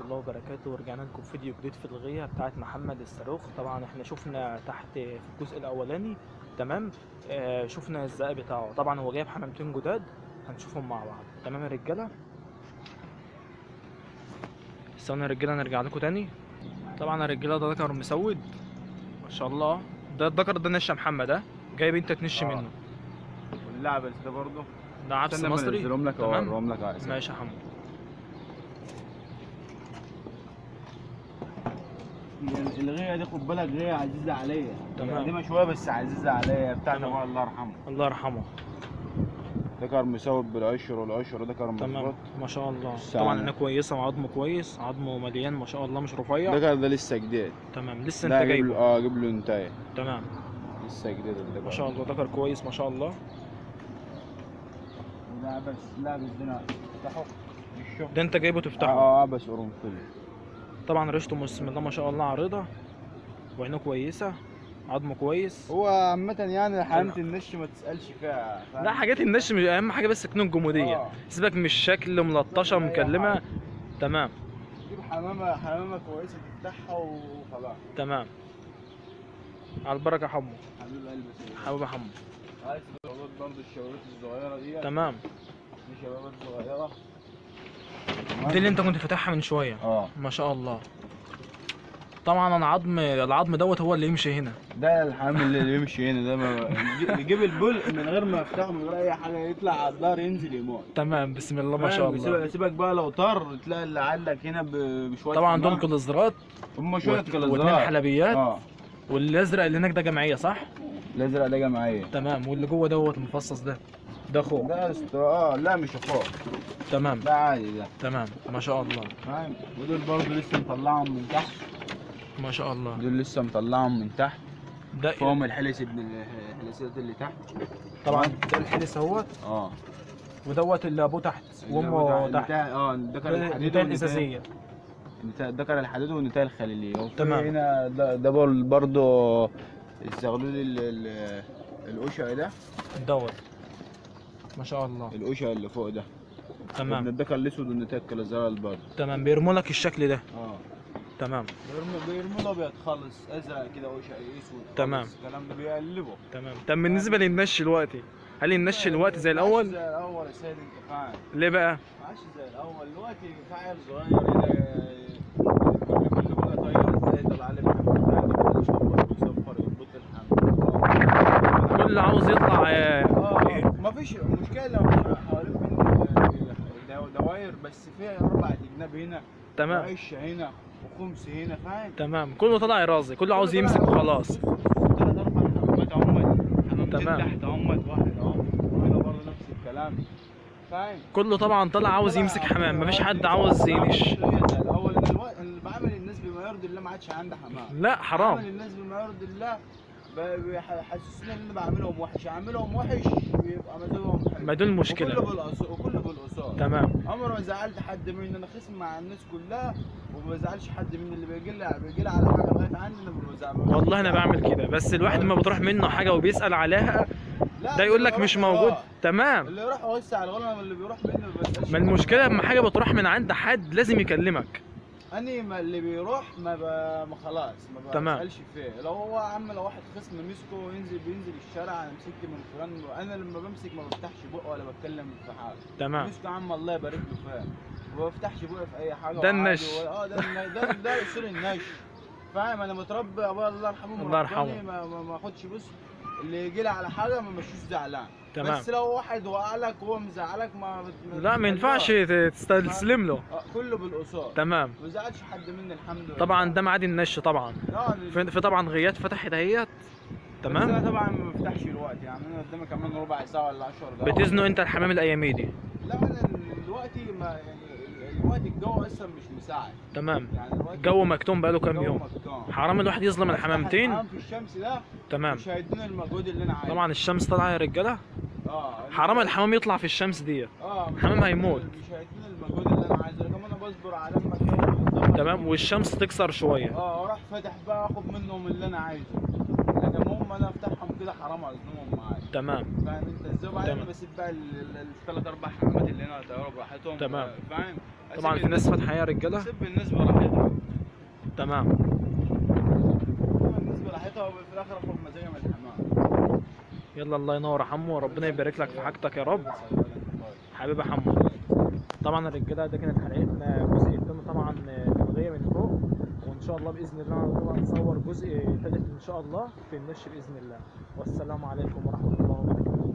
الله وبركاته. ورجعنا لكم فيديو جديد في الغية بتاعت محمد الصاروخ. طبعا إحنا شفنا تحت في الجزء الأولاني. تمام؟ آه شفنا الزق بتاعه. طبعا هو جايب حمامتين جداد. هنشوفهم مع بعض. تمام يا رجالة؟ استنى يا رجالة نرجع لكم تاني. طبعا يا رجالة ده ذكر مسود. ما شاء الله. ده الذكر ده نش محمد ها؟ جايب أنت تنش آه. منه. واللعبة ده برضه. ده عبس مصري. لك تمام؟ لك. ماشي يا حمو يعني الغيه دي خد بالك غيه عزيزة عليا. تمام. قديمه شوية بس عزيزة عليا بتاعت. أبويا الله يرحمه. الله يرحمه. ده كان مسود بالعشر والعشر ده كان تمام. مظبوط. ما شاء الله. طبعا عينه كويسة وعظمه كويس عظمه مليان ما شاء الله مش رفيع. ده كان ده لسه جديد. تمام. لسه أنت جايبه. آه أجيب له انتايه تمام. لسه جديد ده ما شاء الله. ذكر كويس ما شاء الله. لا بس لا بس تفتحه ده أنت جايبه تفتحه. آه آه بس قرنفل طبعا ريشته بسم الله ما شاء الله عريضه وعينه كويسة عظمه كويس. هو عامة يعني حمامة النش ما تسألش فيها؟ لا حاجات النش مش أهم حاجة بس تكون جموديه آه. سيبك من الشكل ملطشة أي مكلمة. حاجة. تمام. تجيب حمامة حمامة كويسة تفتحها وخلاص. تمام. على البركة يا حمو. حبيب قلبي. حبيب يا حمو. عايز برضه الشبابات الصغيرة دي تمام. دي شبابات صغيرة. دي اللي انت كنت فاتحها من شوية. آه. ما شاء الله. طبعا أنا عظم العظم دوت هو اللي يمشي هنا. ده الحمام اللي يمشي هنا ده ما يجيب البل من غير ما يفتحه من غير أي حاجة يطلع على الظهر ينزل يموت. تمام بسم الله ما شاء؟ الله. سيبك- بقى لو طر تلاقي اللي علق هنا ب- بشوية طبعا دول حمام. كوليسترات هم شوية وات- كوليسترول. واتنين حلبيات. آه. والازرق اللي هناك ده جمعية صح؟ الازرق ده جمعية. تمام واللي جوه دوت المفصص ده. ده اخوه ده است... آه لا مش اخوه تمام. ده عادي ده تمام. ما شاء الله. فاهم؟ ودول برضه لسه مطلعهم من تحت. ما شاء الله. دول لسه مطلعهم من تحت. ده فهم الحلس ابن الحلسات اللي تحت. طبعا ده الحلس أهوت. آه. ودوت اللي أبوه تحت وأمه تحت. آه ده الحديد ده ده كان الحديد والنتاية الخليلية تمام. هنا ده, ده بر- برضه الزغلول ال- ال- القشع ده. دوت. ما شاء الله القشع اللي فوق ده تمام ده كان الاسود والنتاية الكلازرة برضه تمام بيرموا لك الشكل ده آه تمام بيرموا بيرموا الابيض خالص ازرق كده وشق اسود. تمام. الكلام ده بيقلبه تمام طب بالنسبة للنش دلوقتي هل النش دلوقتي زي ما عادش الأول زي الأول يا سيد انت فاهم ليه بقى ما عادش زي الأول دلوقتي عيل صغير هنا كل بقى طاير إزاي طلع لي محمد كل عاوز يطلع فيش مشكلة لو حوالين من دواير بس فيها أربع جناب هنا تمام. وعش هنا وخمس هنا فاهم؟ تمام. كله طلع رازي كله عاوز يمسك وخلاص. ثلاث أربع حمامات اهمت تمام. تحت اهمت واحد اهو وهنا برضه نفس الكلام. فاهم؟ كله طبعا طلع عاوز يمسك حمام. مفيش حد عاوز ينش الأول اللي بعمل الناس بما يرضي الله ما عادش عندي حمام. لا بعمل حرام الناس بما يرضي الله ب- بيحسسوني إن أنا بعملهم وحش. اعملهم وحش يبقى مزاجهم حلو. ما دول المشكلة وكله بالقصور وكله بالقصور تمام. عمري ما زعلت حد مني أنا خصم مع الناس كلها وما بزعلش حد مني اللي بيجي لي بيجي لي على حاجة لغاية عندي أنا بزعل والله أنا بعمل كده. بس الواحد ما بتروح منه حاجة وبيسأل عليها ده يقول لك مش موجود. وراه. تمام. اللي يروح يوسع الغنم اللي بيروح ما بسالش ما المشكلة لما حاجة بتروح من عند حد لازم يكلمك. اني ما اللي بيروح ما, ب... ما خلاص ما تمام. بسالش فيه. لو هو عم لو واحد خصم مسكه وينزل بينزل الشارع أنا مسكت من فلان. أنا لما بمسك ما بفتحش بقه ولا بتكلم في حاجة. تمام. مسكه عم الله يبارك له فيه ما بفتحش بقي في أي حاجة ده النش. و- آه ده ده ده اصول النش. فاهم؟ أنا متربي أبويا الله يرحمه الله يرحمه. ما أخدش بص اللي يجي لي على حاجة ما مشيش زعلان. تمام. بس لو واحد وقع لك وهو مزعلك ما بت- لا ما ينفعش تستسلم له. آه، كله بالاصول تمام. ما زعلش حد مني الحمد لله. طبعا ده معادي النش طبعا. في في طبعا غيات فتحت اهيت بس أنا تمام طبعا ما بفتحش الوقت يعني أنا قدامي كمان ربع ساعة ولا 10 دقايق. بتزنوا أنت الحمام الأيامي دي. لا أنا دلوقتي ما يعني دلوقتي الجو أصلا مش مساعد. تمام. يعني الجو مكتوم بقاله كام يوم. مكتوم. حرام الواحد يظلم الحمامتين. الحمام في الشمس ده تمام. مش هيديني المجهود اللي أنا عايزه. طبعا الشمس طالعة يا رجالة. حرام الحمام يطلع في الشمس آه مش الحمام هيديني- هيموت. مش هيديني المجهود اللي أنا عايزه. كمان أنا بصبر على يتظبط. تمام والشمس تكسر شوية. آه أروح فاتح بقى آخد منهم اللي أنا عايزه. هدمهم أنا أفتحهم كده حرام أزنهم معايا. تمام. فاهم؟ أنت إزاي وبعدين بسيب بقى الثلاث أربع حمامات اللي هنا طيارة براحتهم. تمام. فاهم؟ طبعا في ناس فاتحة يا رجالة. سيب الناس براحتها تمام. الناس براحتها وفي الآخر اخد مزاجها من الحمام. يلا الله ينور يا حمو ربنا يبارك لك في حاجتك يا رب. حبيبي يا حمو. طبعا الرجالة ده كانت حلقتنا جزء التاني طبعا ملغيه من فوق وإن شاء الله بإذن الله طبعا نصور جزء ثالث إن شاء الله في النشر بإذن الله. والسلام عليكم ورحمة الله وبركاته.